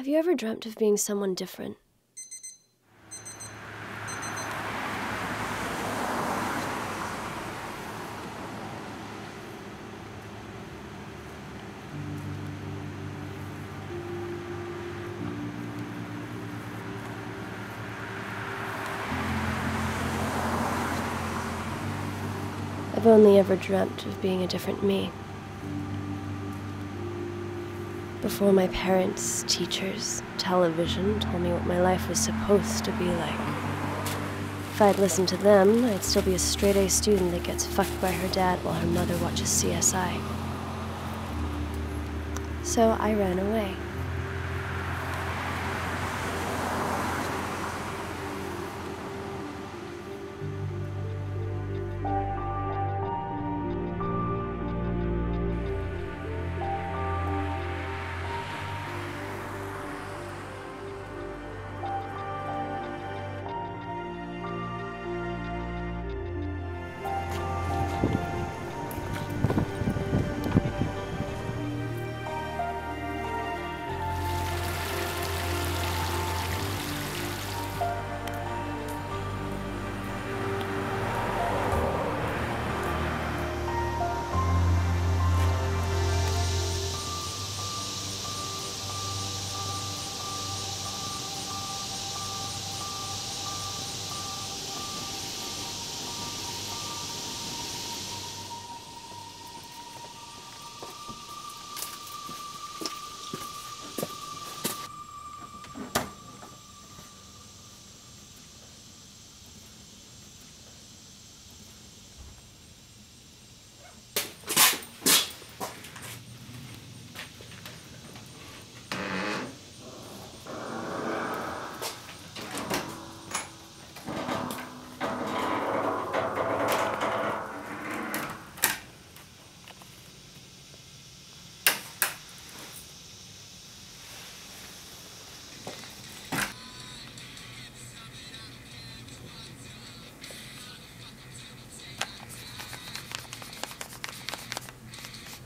Have you ever dreamt of being someone different? I've only ever dreamt of being a different me. Before my parents, teachers, television told me what my life was supposed to be like. If I'd listened to them, I'd still be a straight A student that gets fucked by her dad while her mother watches CSI. So I ran away.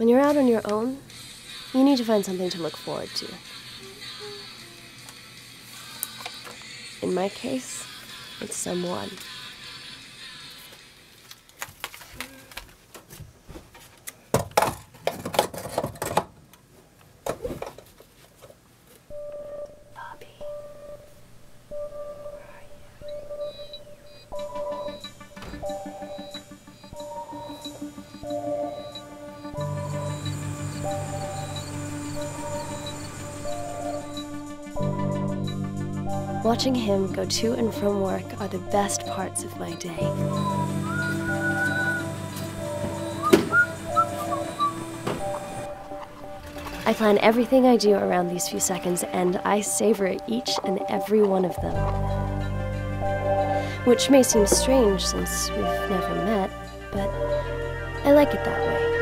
When you're out on your own, you need to find something to look forward to. In my case, it's someone. Watching him go to and from work are the best parts of my day. I plan everything I do around these few seconds and I savor each and every one of them. Which may seem strange since we've never met, but I like it that way.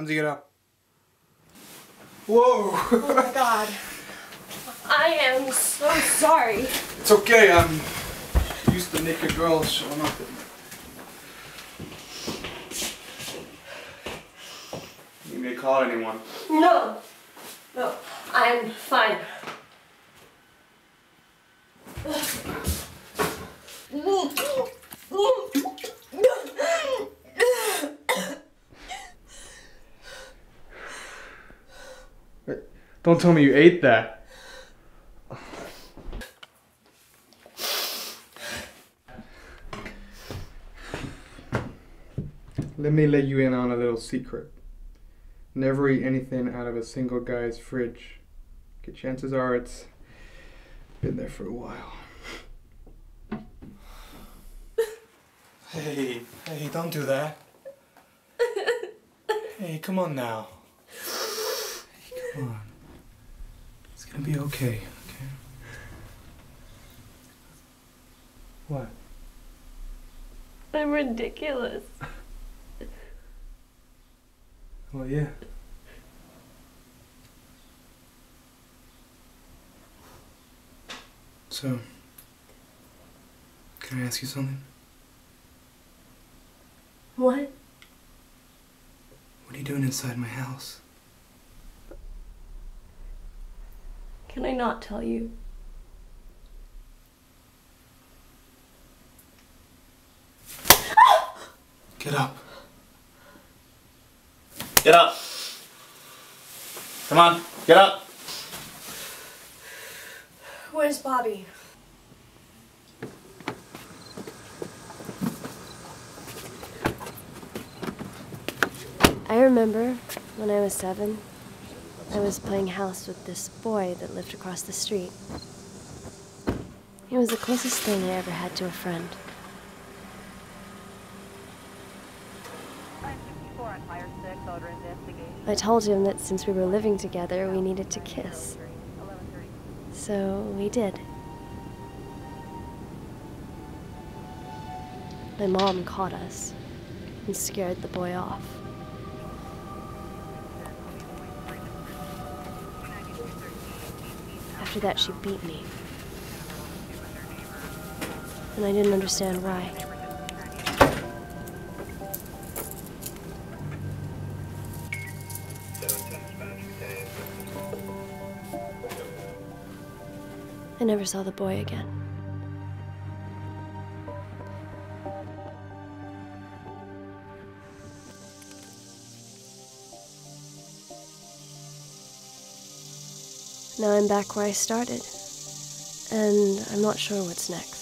Time to get up. Whoa! Oh my god. I am so sorry. it's okay, I'm used to naked girls showing up. You may call anyone. No. No. I'm fine. Don't tell me you ate that. Let me let you in on a little secret. Never eat anything out of a single guy's fridge. Okay, chances are it's been there for a while. Hey, hey, don't do that. Hey, come on now. Hey, come on. Gonna be okay, okay? What? I'm ridiculous. Well, yeah. So, can I ask you something? What? What are you doing inside my house? Can I not tell you? Get up. Get up. Come on, get up. Where's Bobby? I remember when I was seven, I was playing house with this boy that lived across the street. He was the closest thing I ever had to a friend. I told him that since we were living together, we needed to kiss. So we did. My mom caught us and scared the boy off. After that, she beat me. And I didn't understand why. I never saw the boy again. Now I'm back where I started, and I'm not sure what's next.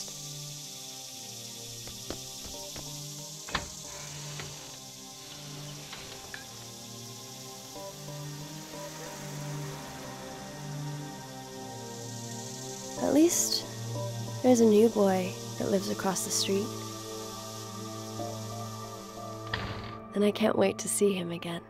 At least there's a new boy that lives across the street. And I can't wait to see him again.